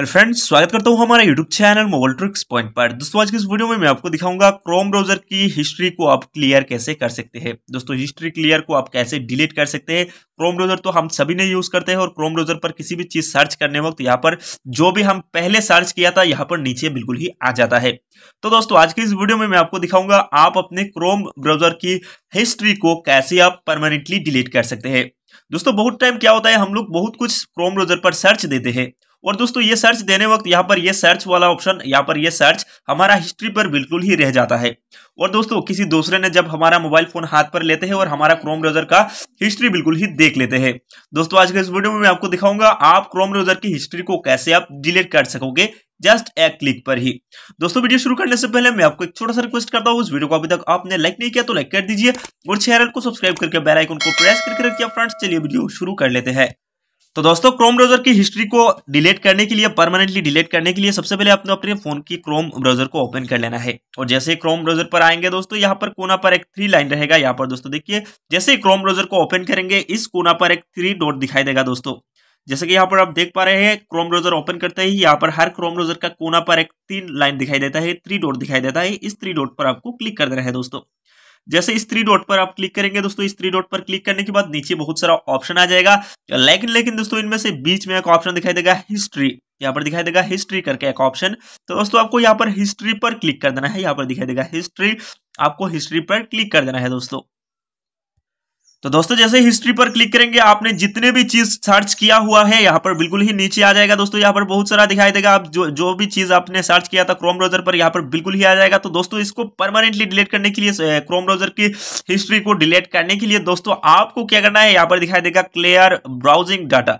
Hello friends स्वागत करता हूँ हमारे YouTube channel mobile tricks point पर। दोस्तों, आज की इस वीडियो में मैं आपको दिखाऊँगा क्रोम ब्राउज़र की हिस्ट्री को आप क्लियर कैसे कर सकते हैं। दोस्तों हिस्ट्री क्लियर को आप कैसे डिलीट कर सकते हैं। क्रोम ब्राउज़र तो हम सभी ने यूज़ करते हैं और क्रोम ब्राउज़र पर किसी भी चीज़ सर्च करने वक्त यहाँ पर जो भी हम पहले सर्च किया था, यहाँ पर नीचे बिल्कुल ही आ जाता है। तो दोस्तों, आज की इस वीडियो में मैं आपको दिखाऊँगा आप अपने क्रोम ब्राउज़र की हिस्ट्री को कैसे आप परमानेंटली डिलीट कर सकते हैं। दोस्तों, बहुत टाइम क्या होता है, हम लोग बहुत कुछ क्रोम ब्राउज़र पर सर्च देते हैं। और दोस्तों, ये सर्च देने वक्त यहाँ पर ये सर्च वाला ऑप्शन यहाँ पर ये सर्च हमारा हिस्ट्री पर बिल्कुल ही रह जाता है। और दोस्तों, किसी दूसरे ने जब हमारा मोबाइल फ़ोन हाथ पर लेते हैं और हमारा क्रोम ब्राउज़र का हिस्ट्री बिल्कुल ही देख लेते हैं। दोस्तों, आज के इस वीडियो में मैं आपको दिखाऊँगा आप क्रोम ब्राउज़र की हिस्ट्री को कैसे आप डिलीट कर सकोगे जस्ट एक क्लिक पर ही। दोस्तों वीडियो शुरू करने से पहले मैं आपको एक छोटा सा रिक्वेस्ट करता हूँ। उस वीडियो को अभी तक आपने लाइक नहीं किया तो लाइक कर दीजिए और चैनल को सब्सक्राइब करके बेल आइकन को प्रेस करके रखिए। फ्रेंड्स, चलिए वीडियो शुरू कर लेते हैं। तो दोस्तों क्रोम ब्राउज़र की हिस्ट्री को डिलीट करने के लिए परमानेंटली डिलीट करने के लिए सबसे पहले आपने अपने फ़ोन की क्रोम ब्राउज़र को ओपन कर लेना है। और जैसे क्रोम ब्राउज़र पर आएँगे दोस्तों, यहाँ पर कोना पर एक थ्री लाइन रहेगा। यहाँ पर दोस्तों देखिए, जैसे क्रोम ब्राउज़र को ओपन करेंगे, इस कोना पर एक थ्री डॉट दिखाई देगा दोस्तों। जैसे कि यहाँ पर आप देख पा रहे हैं क्रोम ब्राउज़र ओपन करते ही यहाँ पर हर क्रोम ब्राउज़र का कोना पर एक तीन लाइन दिखाई देता है थ्री डॉट दिखाई देता है। इस थ्री डॉट पर आपको क्लिक कर देना है दोस्तों। जैसे इस थ्री डॉट पर आप क्लिक करेंगे दोस्तों, इस थ्री डॉट पर क्लिक करने के बाद नीचे बहुत सारा ऑप्शन आ जाएगा। लेकिन लेकिन दोस्तों, इनमें से बीच में एक ऑप्शन दिखाई देगा हिस्ट्री यहाँ पर दिखाई देगा हिस्ट्री करके एक ऑप्शन तो दोस्तों, आपको यहाँ पर हिस्ट्री पर क्लिक कर देना है। यहाँ पर दिखाई देगा हिस्ट्री आपको हिस्ट्री पर क्लिक कर देना है दोस्तों। तो दोस्तों, जैसे हिस्ट्री पर क्लिक करेंगे, आपने जितने भी चीज़ सर्च किया हुआ है, यहाँ पर बिल्कुल ही नीचे आ जाएगा। दोस्तों, यहाँ पर बहुत सारा दिखाई देगा। आप जो जो भी चीज़ आपने सर्च किया था क्रोम ब्राउज़र पर, यहाँ पर बिल्कुल ही आ जाएगा। तो दोस्तों, इसको परमानेंटली डिलीट करने के लिए क्रोम ब्राउज़र की हिस्ट्री को डिलीट करने के लिए, दोस्तों, आपको क्या करना है? यहाँ पर दिखाई देगा क्लियर ब्राउजिंग डाटा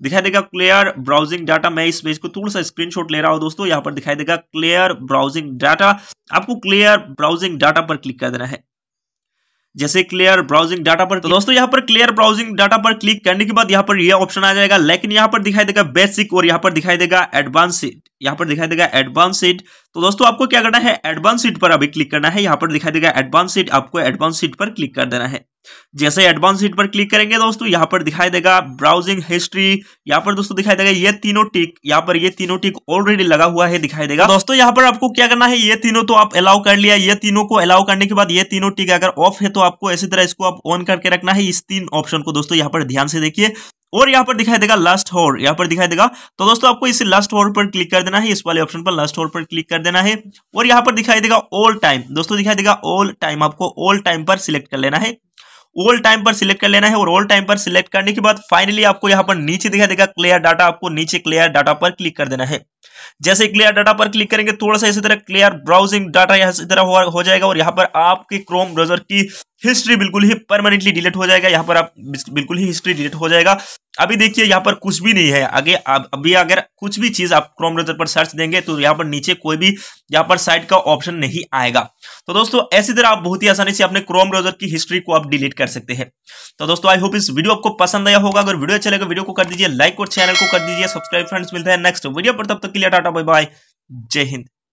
दिखाई देगा क्लियर ब्राउजिंग डाटा मैं इस पेज को थोड़ा सा स्क्रीनशॉट ले रहा हूँ, दोस्तों। यहाँ पर दिखाई देगा क्लियर ब्राउजिंग डाटा आपको क्लियर ब्राउजिंग डाटा पर क्लिक कर देना है। जैसे क्लियर ब्राउजिंग डाटा पर तो दोस्तों, यहाँ पर क्लियर ब्राउजिंग डाटा पर क्लिक करने के बाद यहाँ पर यह ऑप्शन आ जाएगा। लेकिन यहाँ पर दिखाई देगा बेसिक और यहाँ पर दिखाई देगा एडवांस सीट यहाँ पर दिखाई देगा एडवांस सीट तो दोस्तों, आपको क्या करना है? एडवांस सीट पर अभी क्लिक करना है। यहाँ पर दिखाई देगा एडवांस सीट आपको एडवांस सीट पर क्लिक कर देना है। जैसे एडवांस सीट पर क्लिक करेंगे दोस्तों, यहाँ पर दिखाई देगा ब्राउजिंग हिस्ट्री यहाँ पर दोस्तों दिखाई देगा ये तीनों टिक यहाँ पर ये तीनों टिक ऑलरेडी लगा हुआ है, दिखाई देगा। दोस्तों, यहाँ पर आपको क्या करना है, ये तीनों तो आप अलाउ कर लिया, ये तीनों को अलाउ करने के बाद ये तीनों टिक अगर ऑफ़ है तो आपको इसी तरह इसको आप ऑन करके रखना है, इस तीन ऑप्शन को दोस्तों यहाँ पर ध्यान से देखिए। और यहाँ पर दिखाई देगा लास्ट होर यहाँ पर दिखाई देगा। तो दोस्तों, आपको इसे लास्ट होर पर क्लिक कर देना है, इस वाले ऑप्शन पर लास्ट होर पर क्लिक कर देना है। और यहाँ पर दिखाई देगा ऑल टाइम दोस्तों दिखाई देगा ऑल टाइम आपको ऑल टाइम पर सिलेक्ट कर लेना है। ऑल टाइम पर सिलेक्ट कर लेना है और ऑल टाइम पर सिलेक्ट करने के बाद फाइनली आपको यहाँ पर नीचे दिखा देगा क्लियर डाटा आपको नीचे क्लियर डाटा पर क्लिक कर देना है। जैसे क्लियर डाटा पर क्लिक करेंगे थोड़ा सा इसी तरह क्लियर ब्राउजिंग डाटा यहाँ इसी तरह हो, जाएगा और यहाँ पर आपके क्रोम ब्राउज़र की हिस्ट्री बिल्कुल ही परमानेंटली डिलीट हो जाएगा। यहाँ पर आप बिल्कुल ही हिस्ट्री डिलीट हो जाएगा। अभी देखिए यहाँ पर कुछ भी नहीं है। आगे अभी अगर कुछ भी चीज़ आप क्रोम ब्राउज़र पर सर्च देंगे तो यहाँ पर नीचे कोई भी यहाँ पर साइट का ऑप्शन नहीं आएगा। तो दोस्तों ऐसी तरह आप बहुत ही आसानी से अपने क्रोम ब्राउज़र की हिस्ट्री को आप डिलीट कर सकते हैं। तो दोस्तों आई होप इस वीडियो आपको पसंद आया होगा। अगर वीडियो चलेगा वीडियो को कर दीजिए लाइक और चैनल को कर दीजिए। सब्सक्राइब फ्रेंड्स मिलते हैं नेक्स्ट वीडियो पर। तब तक के लिए टाटा बाय बाय जय हिंद।